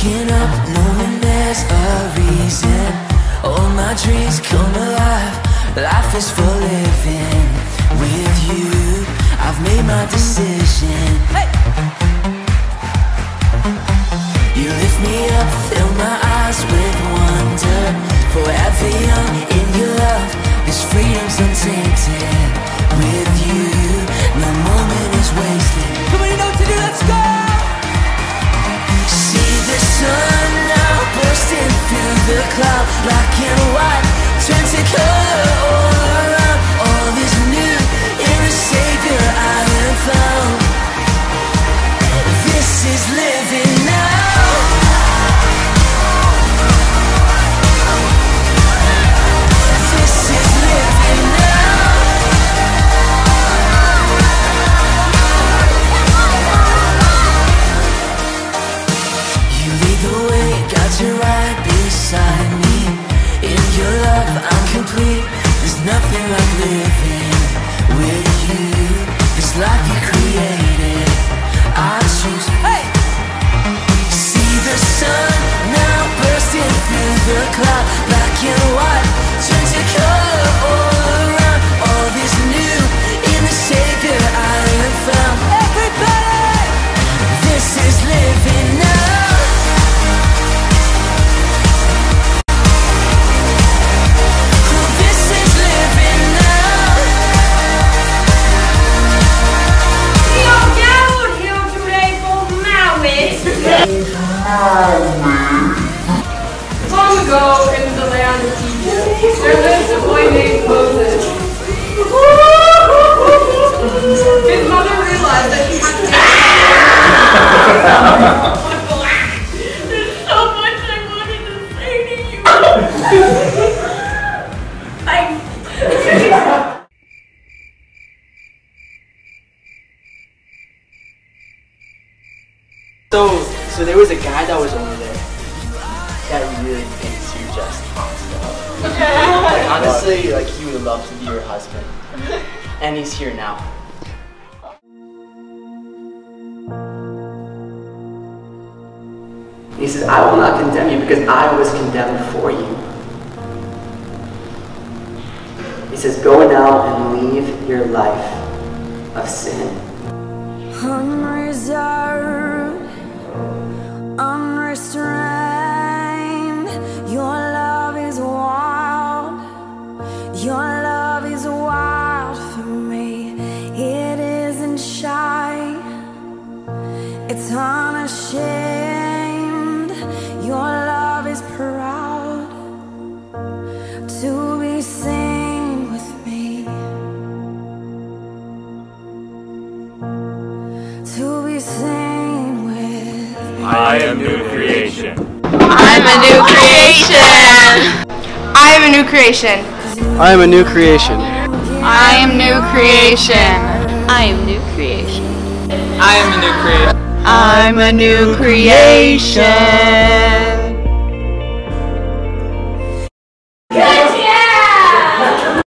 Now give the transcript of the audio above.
waking up knowing there's a reason. All my dreams come alive. Life is for living. With you, I've made my decision. You black and nothing like living with you. This life there a boy named Moses. His mother realized that he had to so much I wanted to say to you. I So, so there was a guy that was over there that really thinks just hot stuff. Like, honestly, like he would love to be your husband, and he's here now. He says, "I will not condemn you because I was condemned for you." He says, "Go now and leave your life of sin." Unreserved, unrestrained. It's unashamed. Your love is proud to be seen with me. To be seen with I am new creation. I'm a new creation. I am a new creation. I am a new creation. I am new creation. I am new creation. I am a new creation. I'm a new creation.